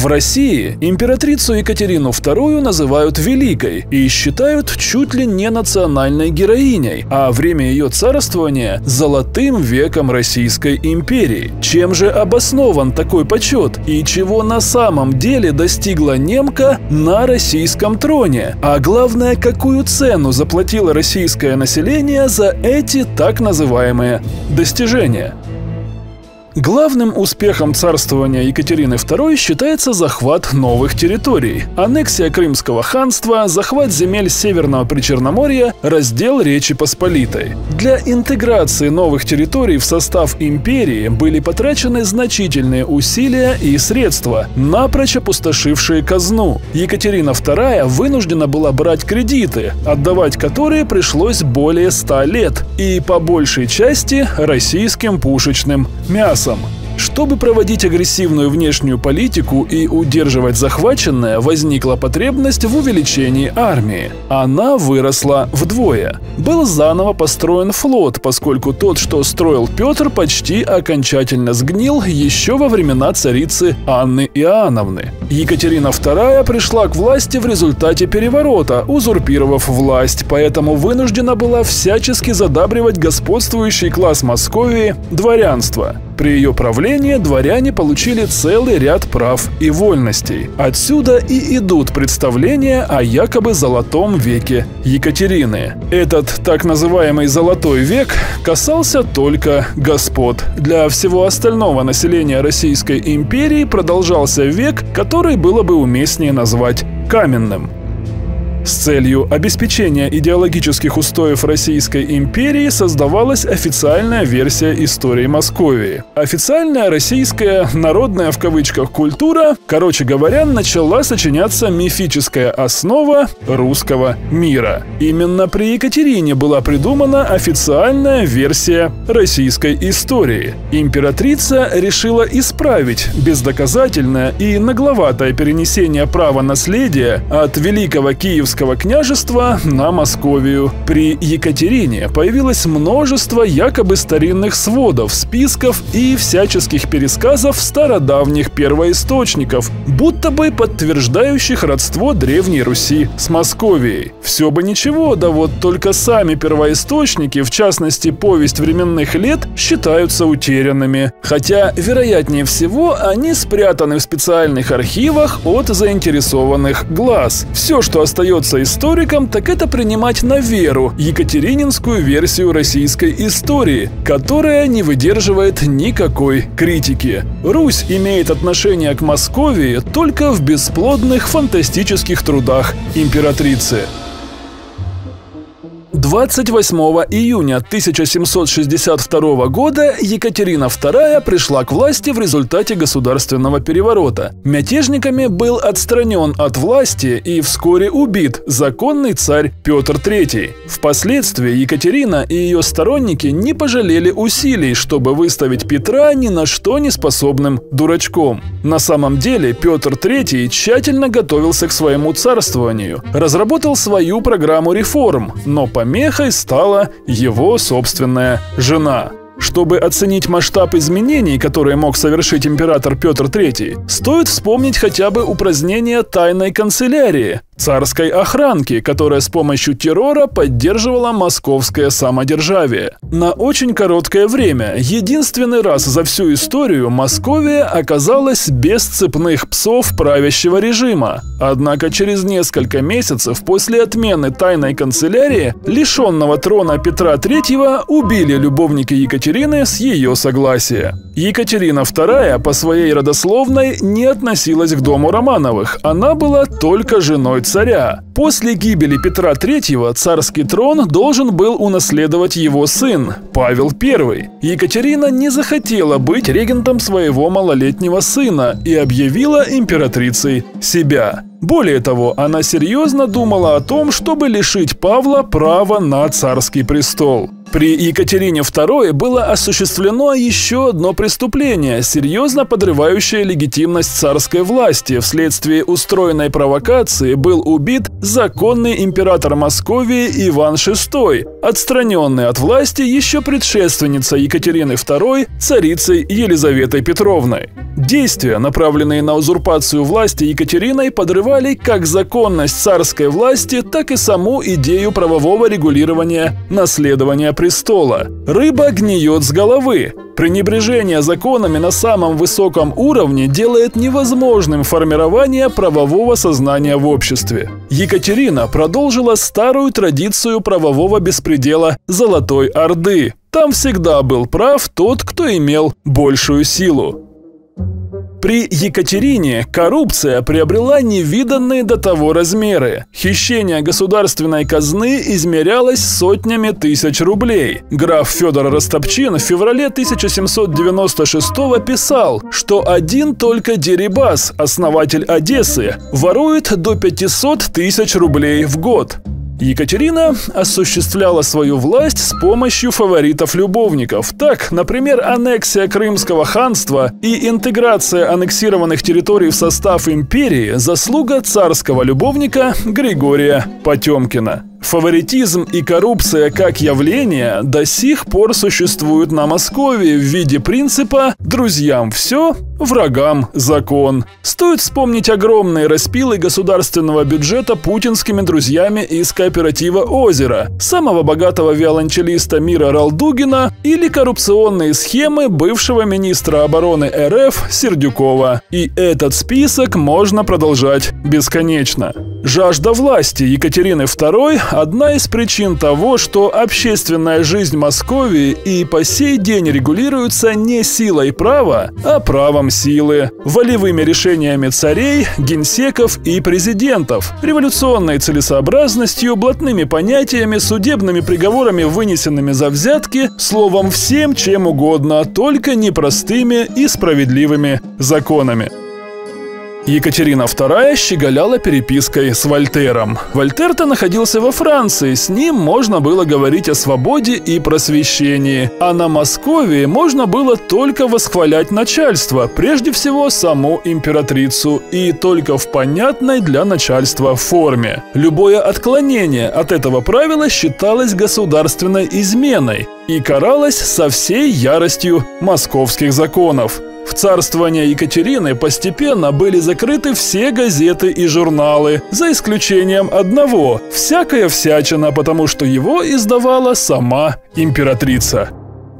В России императрицу Екатерину II называют Великой и считают чуть ли не национальной героиней, а время ее царствования – золотым веком Российской империи. Чем же обоснован такой почет и чего на самом деле достигла немка на российском троне? А главное, какую цену заплатило российское население за эти так называемые достижения? Главным успехом царствования Екатерины II считается захват новых территорий. Аннексия Крымского ханства, захват земель Северного Причерноморья, раздел Речи Посполитой. Для интеграции новых территорий в состав империи были потрачены значительные усилия и средства, напрочь опустошившие казну. Екатерина II вынуждена была брать кредиты, отдавать которые пришлось более ста лет, и по большей части российским пушечным мясом мясом. Чтобы проводить агрессивную внешнюю политику и удерживать захваченное, возникла потребность в увеличении армии. Она выросла вдвое. Был заново построен флот, поскольку тот, что строил Петр, почти окончательно сгнил еще во времена царицы Анны Иоанновны. Екатерина II пришла к власти в результате переворота, узурпировав власть, поэтому вынуждена была всячески задабривать господствующий класс Московии – дворянство. При ее правлении дворяне получили целый ряд прав и вольностей. Отсюда и идут представления о якобы золотом веке Екатерины. Этот так называемый «золотой век» касался только господ. Для всего остального населения Российской империи продолжался век, который было бы уместнее назвать каменным. С целью обеспечения идеологических устоев Российской империи создавалась официальная версия истории Московии. Официальная российская «народная» в кавычках культура, короче говоря, начала сочиняться мифическая основа русского мира. Именно при Екатерине была придумана официальная версия российской истории. Императрица решила исправить бездоказательное и нагловатое перенесение права наследия от великого Киевского Киевского княжества на Московию. При Екатерине появилось множество якобы старинных сводов, списков и всяческих пересказов стародавних первоисточников, будто бы подтверждающих родство Древней Руси с Московией. Все бы ничего, да вот только сами первоисточники, в частности повесть временных лет, считаются утерянными. Хотя, вероятнее всего, они спрятаны в специальных архивах от заинтересованных глаз. Все, что остается остается историком, так это принимать на веру екатерининскую версию российской истории, которая не выдерживает никакой критики. Русь имеет отношение к Московии только в бесплодных фантастических трудах императрицы. 28 июня 1762 года Екатерина II пришла к власти в результате государственного переворота. Мятежниками был отстранен от власти и вскоре убит законный царь Петр III. Впоследствии Екатерина и ее сторонники не пожалели усилий, чтобы выставить Петра ни на что не способным дурачком. На самом деле Петр III тщательно готовился к своему царствованию, разработал свою программу реформ, но по помехой стала его собственная жена. Чтобы оценить масштаб изменений, которые мог совершить император Петр III, стоит вспомнить хотя бы упразднение тайной канцелярии, царской охранки, которая с помощью террора поддерживала московское самодержавие. На очень короткое время, единственный раз за всю историю, Московия оказалась без цепных псов правящего режима. Однако через несколько месяцев после отмены тайной канцелярии, лишенного трона Петра III убили любовники Екатерины с ее согласия. Екатерина II по своей родословной не относилась к дому Романовых, она была только женой царя. После гибели Петра III царский трон должен был унаследовать его сын, Павел I. Екатерина не захотела быть регентом своего малолетнего сына и объявила императрицей себя. Более того, она серьезно думала о том, чтобы лишить Павла права на царский престол. При Екатерине II было осуществлено еще одно преступление, серьезно подрывающее легитимность царской власти. Вследствие устроенной провокации был убит законный император Московии Иван VI, отстраненный от власти еще предшественница Екатерины II царицей Елизаветой Петровной. Действия, направленные на узурпацию власти Екатериной, подрывали как законность царской власти, так и саму идею правового регулирования наследования престола. Рыба гниет с головы. Пренебрежение законами на самом высоком уровне делает невозможным формирование правового сознания в обществе. Екатерина продолжила старую традицию правового беспредела Золотой Орды. Там всегда был прав тот, кто имел большую силу. При Екатерине коррупция приобрела невиданные до того размеры. Хищение государственной казны измерялось сотнями тысяч рублей. Граф Федор Растопчин в феврале 1796 писал, что один только Дерибас, основатель Одессы, ворует до 500 тысяч рублей в год. Екатерина осуществляла свою власть с помощью фаворитов-любовников. Так, например, аннексия Крымского ханства и интеграция аннексированных территорий в состав империи – заслуга царского любовника Григория Потемкина. Фаворитизм и коррупция как явление до сих пор существуют на Москве в виде принципа «друзьям все, врагам закон». Стоит вспомнить огромные распилы государственного бюджета путинскими друзьями из кооператива «Озеро», самого богатого виолончелиста мира Ралдугина или коррупционные схемы бывшего министра обороны РФ Сердюкова. И этот список можно продолжать бесконечно. Жажда власти Екатерины II – одна из причин того, что общественная жизнь Москвы и по сей день регулируется не силой права, а правом силы, волевыми решениями царей, генсеков и президентов, революционной целесообразностью, блатными понятиями, судебными приговорами, вынесенными за взятки, словом всем чем угодно, только непростыми и справедливыми законами. Екатерина II щеголяла перепиской с Вольтером. Вольтер-то находился во Франции, с ним можно было говорить о свободе и просвещении. А на Москве можно было только восхвалять начальство, прежде всего саму императрицу, и только в понятной для начальства форме. Любое отклонение от этого правила считалось государственной изменой и каралось со всей яростью московских законов. В царствование Екатерины постепенно были закрыты все газеты и журналы, за исключением одного – «Всякая всячина», потому что его издавала сама императрица.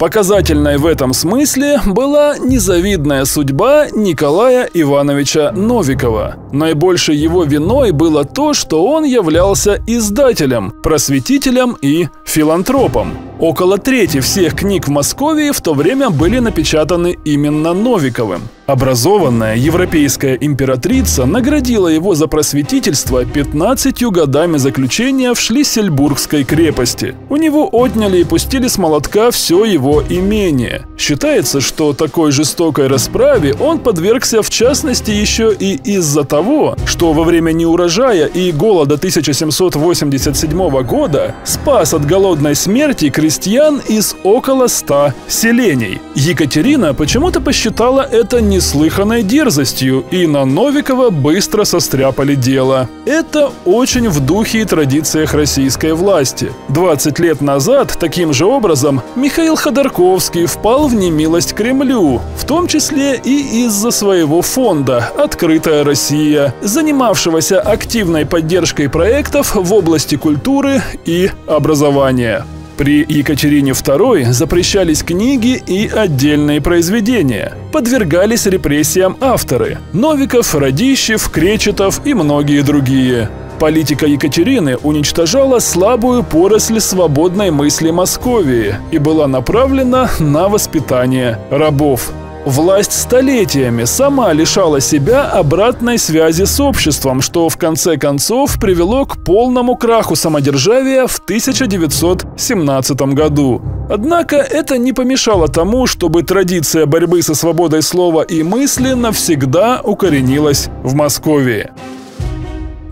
Показательной в этом смысле была незавидная судьба Николая Ивановича Новикова. Наибольшей его виной было то, что он являлся издателем, просветителем и филантропом. Около трети всех книг в Москве в то время были напечатаны именно Новиковым. Образованная европейская императрица наградила его за просветительство 15 годами заключения в Шлиссельбургской крепости. У него отняли и пустили с молотка все его имение. Считается, что такой жестокой расправе он подвергся в частности еще и из-за того, что во время неурожая и голода 1787 года спас от голодной смерти крестьян крестьян из около ста селений. Екатерина почему-то посчитала это неслыханной дерзостью, и на Новикова быстро состряпали дело. Это очень в духе и традициях российской власти. 20 лет назад таким же образом Михаил Ходорковский впал в немилость Кремлю, в том числе и из-за своего фонда «Открытая Россия», занимавшегося активной поддержкой проектов в области культуры и образования. При Екатерине II запрещались книги и отдельные произведения. Подвергались репрессиям авторы – Новиков, Радищев, Кречетов и многие другие. Политика Екатерины уничтожала слабую поросль свободной мысли Московии и была направлена на воспитание рабов. Власть столетиями сама лишала себя обратной связи с обществом, что в конце концов привело к полному краху самодержавия в 1917 году. Однако это не помешало тому, чтобы традиция борьбы со свободой слова и мысли навсегда укоренилась в Москве.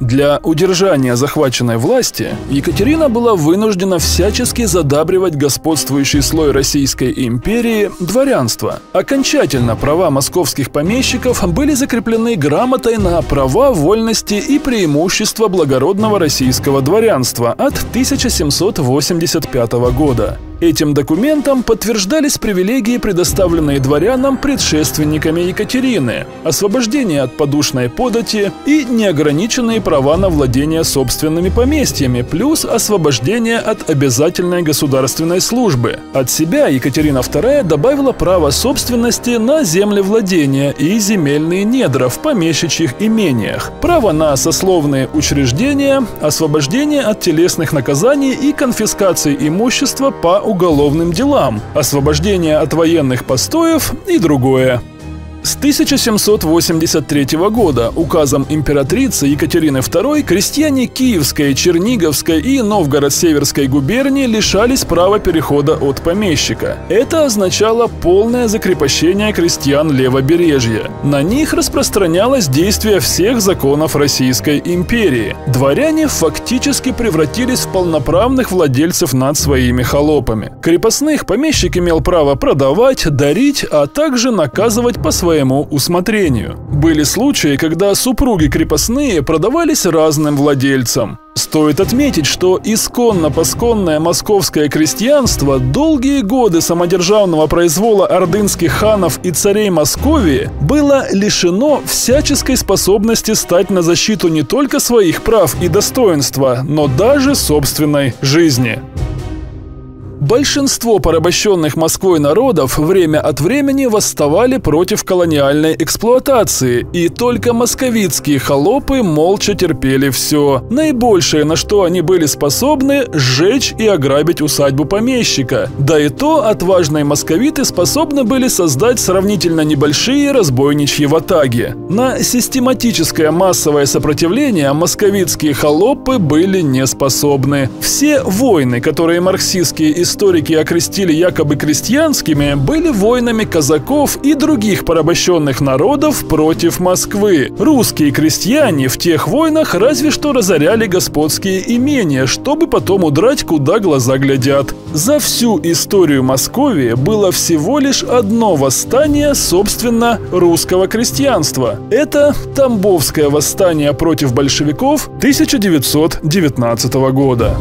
Для удержания захваченной власти Екатерина была вынуждена всячески задабривать господствующий слой Российской империи – дворянство. Окончательно права московских помещиков были закреплены грамотой на права, вольности и преимущества благородного российского дворянства от 1785 года. Этим документом подтверждались привилегии, предоставленные дворянам предшественниками Екатерины, освобождение от подушной подати и неограниченные права на владение собственными поместьями, плюс освобождение от обязательной государственной службы. От себя Екатерина II добавила право собственности на землевладение и земельные недра в помещичьих имениях, право на сословные учреждения, освобождение от телесных наказаний и конфискации имущества по уголовным делам, освобождение от военных постоев и другое. С 1783 года указом императрицы Екатерины II крестьяне Киевской, Черниговской и Новгород-Северской губернии лишались права перехода от помещика. Это означало полное закрепощение крестьян левобережья. На них распространялось действие всех законов Российской империи. Дворяне фактически превратились в полноправных владельцев над своими холопами. Крепостных помещик имел право продавать, дарить, а также наказывать по своему своему усмотрению. Были случаи, когда супруги крепостные продавались разным владельцам. Стоит отметить, что исконно-посконное московское крестьянство долгие годы самодержавного произвола ордынских ханов и царей Московии было лишено всяческой способности стать на защиту не только своих прав и достоинства, но даже собственной жизни. Большинство порабощенных Москвой народов время от времени восставали против колониальной эксплуатации, и только московицкие холопы молча терпели все. Наибольшее, на что они были способны – сжечь и ограбить усадьбу помещика. Да и то отважные московиты способны были создать сравнительно небольшие разбойничьи ватаги. На систематическое массовое сопротивление московицкие холопы были не способны. Все войны, которые марксистские историки окрестили якобы крестьянскими, были войнами казаков и других порабощенных народов против Москвы. Русские крестьяне в тех войнах разве что разоряли господские имения, чтобы потом удрать, куда глаза глядят. За всю историю Московии было всего лишь одно восстание, собственно, русского крестьянства. Это Тамбовское восстание против большевиков 1919 года.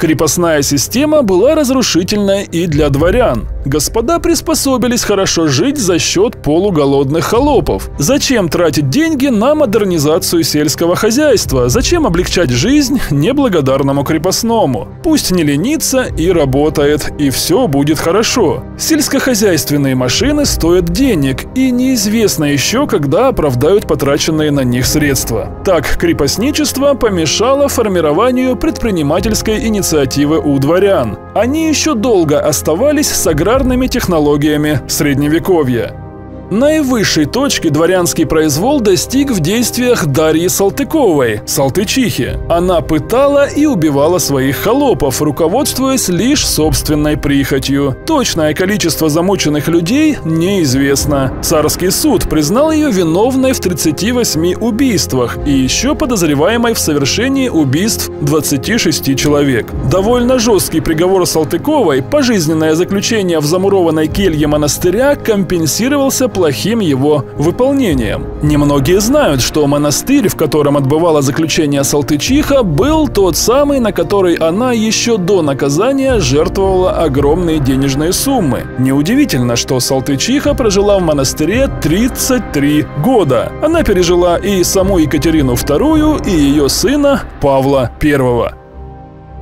Крепостная система была разрушительная и для дворян. Господа приспособились хорошо жить за счет полуголодных холопов. Зачем тратить деньги на модернизацию сельского хозяйства? Зачем облегчать жизнь неблагодарному крепостному? Пусть не ленится и работает, и все будет хорошо. Сельскохозяйственные машины стоят денег, и неизвестно еще, когда оправдают потраченные на них средства. Так, крепостничество помешало формированию предпринимательской инициативы у дворян. Они еще долго оставались с аграрными технологиями Средневековья. Наивысшей точки дворянский произвол достиг в действиях Дарьи Салтыковой, Салтычихи. Она пытала и убивала своих холопов, руководствуясь лишь собственной прихотью. Точное количество замученных людей неизвестно. Царский суд признал ее виновной в 38 убийствах и еще подозреваемой в совершении убийств 26 человек. Довольно жесткий приговор Салтыковой, пожизненное заключение в замурованной келье монастыря компенсировался плохим его выполнением. Немногие знают, что монастырь, в котором отбывала заключение Салтычиха, был тот самый, на который она еще до наказания жертвовала огромные денежные суммы. Неудивительно, что Салтычиха прожила в монастыре 33 года. Она пережила и саму Екатерину II, и ее сына Павла I.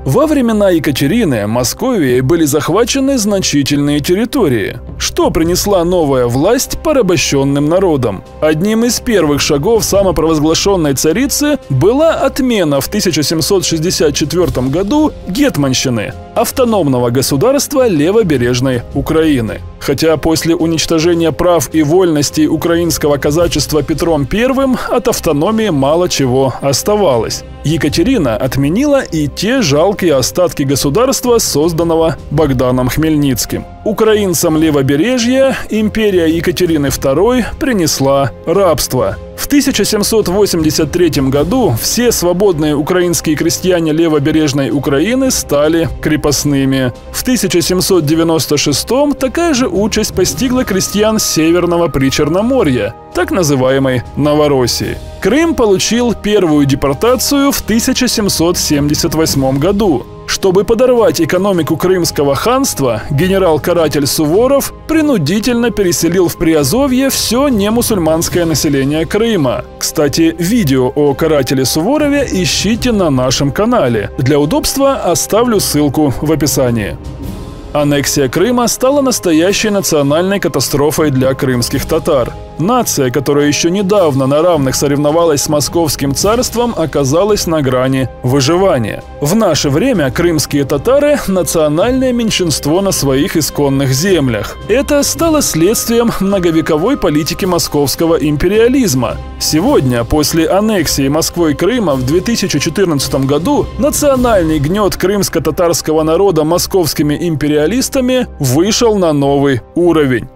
Во времена Екатерины Московией были захвачены значительные территории, что принесла новая власть порабощенным народам. Одним из первых шагов самопровозглашенной царицы была отмена в 1764 году Гетманщины, автономного государства левобережной Украины. Хотя после уничтожения прав и вольностей украинского казачества Петром I от автономии мало чего оставалось. Екатерина отменила и те жалкие остатки государства, созданного Богданом Хмельницким. Украинцам левобережья империя Екатерины II принесла рабство. В 1783 году все свободные украинские крестьяне левобережной Украины стали крепостными. В 1796 такая же участь постигла крестьян Северного Причерноморья, так называемой Новороссии. Крым получил первую депортацию в 1778 году. Чтобы подорвать экономику Крымского ханства, генерал-каратель Суворов принудительно переселил в Приазовье все немусульманское население Крыма. Кстати, видео о карателе Суворове ищите на нашем канале. Для удобства оставлю ссылку в описании. Аннексия Крыма стала настоящей национальной катастрофой для крымских татар. Нация, которая еще недавно на равных соревновалась с Московским царством, оказалась на грани выживания. В наше время крымские татары – национальное меньшинство на своих исконных землях. Это стало следствием многовековой политики московского империализма. Сегодня, после аннексии Москвы Крыма в 2014 году, национальный гнет крымско-татарского народа московскими империалистами вышел на новый уровень.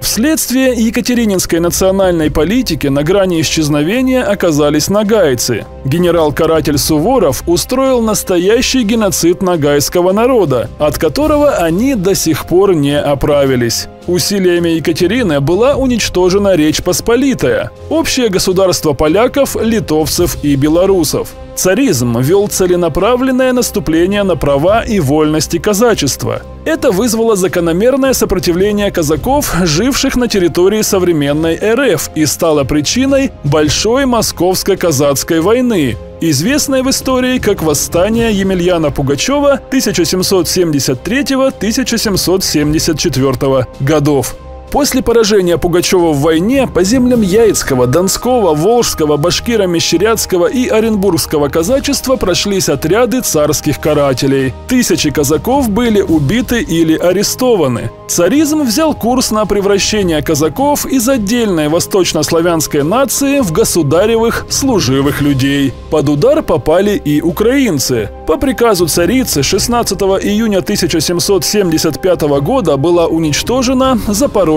Вследствие Екатерининской национальной политики на грани исчезновения оказались нагайцы. Генерал-каратель Суворов устроил настоящий геноцид нагайского народа, от которого они до сих пор не оправились. Усилиями Екатерины была уничтожена Речь Посполитая, общее государство поляков, литовцев и белорусов. Царизм вел целенаправленное наступление на права и вольности казачества. Это вызвало закономерное сопротивление казаков, живших на территории современной РФ, и стало причиной Большой Московско-Казацкой войны, известной в истории как восстание Емельяна Пугачева 1773-1774 годов. После поражения Пугачева в войне по землям Яицкого, Донского, Волжского, Башкира-Мещерятского и Оренбургского казачества прошлись отряды царских карателей. Тысячи казаков были убиты или арестованы. Царизм взял курс на превращение казаков из отдельной восточнославянской нации в государевых служивых людей. Под удар попали и украинцы. По приказу царицы 16 июня 1775 года была уничтожена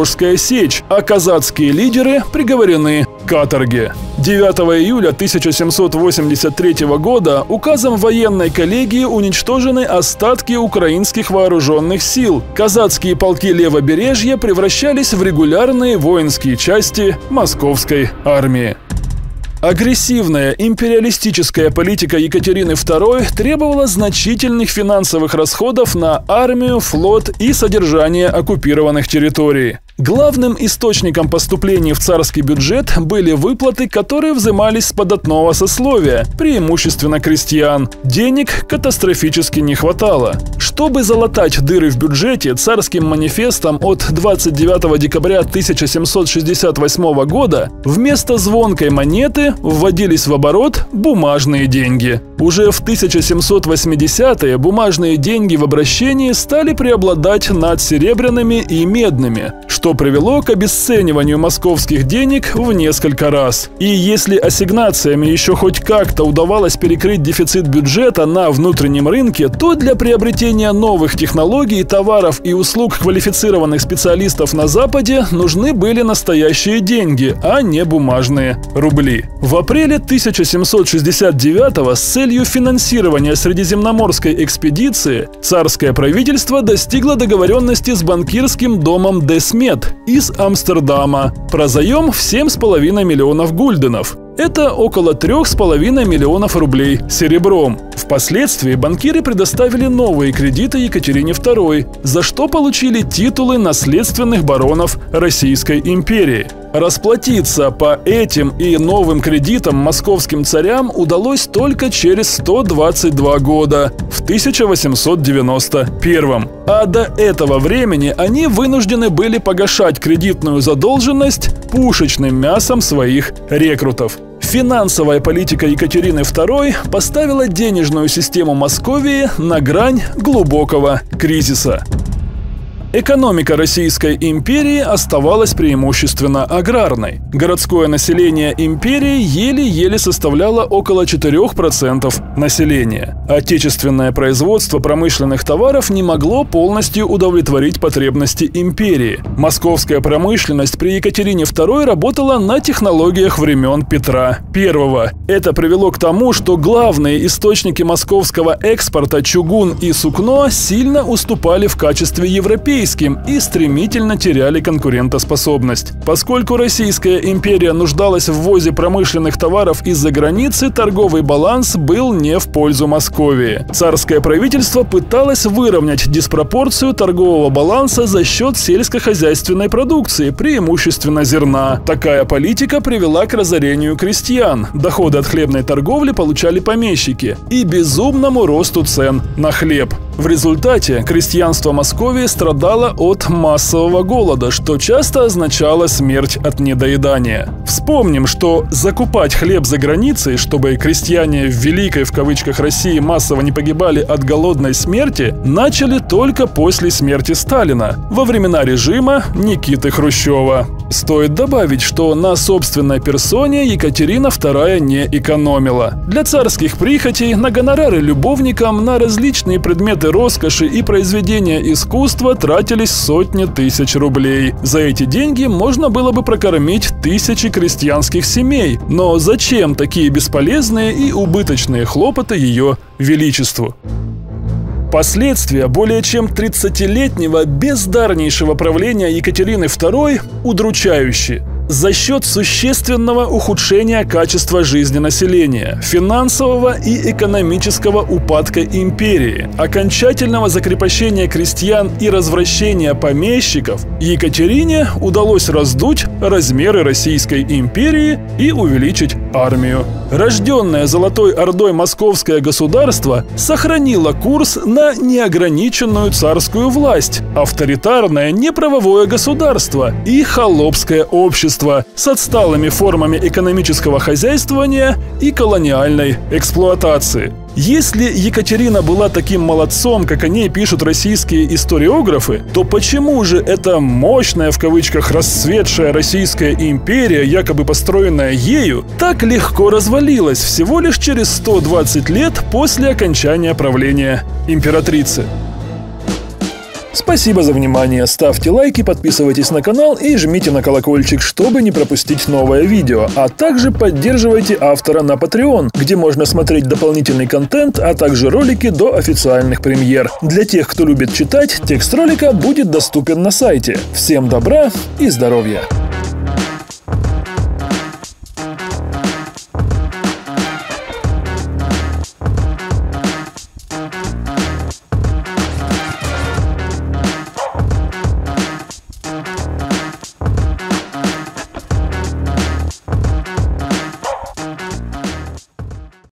Запорожская сечь, а казацкие лидеры приговорены к каторге. 9 июля 1783 года указом военной коллегии уничтожены остатки украинских вооруженных сил. Казацкие полки левобережья превращались в регулярные воинские части московской армии. Агрессивная империалистическая политика Екатерины II требовала значительных финансовых расходов на армию, флот и содержание оккупированных территорий. Главным источником поступлений в царский бюджет были выплаты, которые взимались с податного сословия, преимущественно крестьян. Денег катастрофически не хватало. Чтобы залатать дыры в бюджете, царским манифестом от 29 декабря 1768 года вместо звонкой монеты вводились в оборот бумажные деньги. Уже в 1780-е бумажные деньги в обращении стали преобладать над серебряными и медными, что привело к обесцениванию московских денег в несколько раз. И если ассигнациями еще хоть как-то удавалось перекрыть дефицит бюджета на внутреннем рынке, то для приобретения новых технологий, товаров и услуг квалифицированных специалистов на Западе нужны были настоящие деньги, а не бумажные рубли. В апреле 1769 с целью финансирования Средиземноморской экспедиции царское правительство достигло договоренности с банкирским домом Десмет из Амстердама про заем в 7,5 миллионов гульденов. Это около 3,5 миллионов рублей серебром. Впоследствии банкиры предоставили новые кредиты Екатерине II, за что получили титулы наследственных баронов Российской империи. Расплатиться по этим и новым кредитам московским царям удалось только через 122 года, в 1891. А до этого времени они вынуждены были погашать кредитную задолженность пушечным мясом своих рекрутов. Финансовая политика Екатерины II поставила денежную систему Московии на грань глубокого кризиса. Экономика Российской империи оставалась преимущественно аграрной. Городское население империи еле-еле составляло около 4% населения. Отечественное производство промышленных товаров не могло полностью удовлетворить потребности империи. Московская промышленность при Екатерине II работала на технологиях времен Петра I. Это привело к тому, что главные источники московского экспорта чугун и сукно сильно уступали в качестве европейским и стремительно теряли конкурентоспособность. Поскольку Российская империя нуждалась в ввозе промышленных товаров из-за границы, торговый баланс был не в пользу Московии. Царское правительство пыталось выровнять диспропорцию торгового баланса за счет сельскохозяйственной продукции, преимущественно зерна. Такая политика привела к разорению крестьян. Доходы от хлебной торговли получали помещики и безумному росту цен на хлеб. В результате крестьянство Московии страдало от массового голода, что часто означало смерть от недоедания. Вспомним, что закупать хлеб за границей, чтобы крестьяне в «великой» в кавычках России массово не погибали от голодной смерти, начали только после смерти Сталина, во времена режима Никиты Хрущева. Стоит добавить, что на собственной персоне Екатерина II не экономила. Для царских прихотей, на гонорары любовникам, на различные предметы роскоши и произведения искусства тратились сотни тысяч рублей. За эти деньги можно было бы прокормить тысячи крестьянских семей. Но зачем такие бесполезные и убыточные хлопоты ее величеству? Последствия более чем 30-летнего бездарнейшего правления Екатерины II удручающие за счет существенного ухудшения качества жизни населения, финансового и экономического упадка империи, окончательного закрепощения крестьян и развращения помещиков, Екатерине удалось раздуть размеры Российской империи и увеличить армию. Рожденное Золотой Ордой Московское государство сохранило курс на неограниченную царскую власть, авторитарное неправовое государство и холопское общество с отсталыми формами экономического хозяйствования и колониальной эксплуатации. Если Екатерина была таким молодцом, как о ней пишут российские историографы, то почему же эта мощная в кавычках расцветшая Российская империя, якобы построенная ею, так легко развалилась всего лишь через 120 лет после окончания правления императрицы? Спасибо за внимание, ставьте лайки, подписывайтесь на канал и жмите на колокольчик, чтобы не пропустить новое видео, а также поддерживайте автора на Patreon, где можно смотреть дополнительный контент, а также ролики до официальных премьер. Для тех, кто любит читать, текст ролика будет доступен на сайте. Всем добра и здоровья!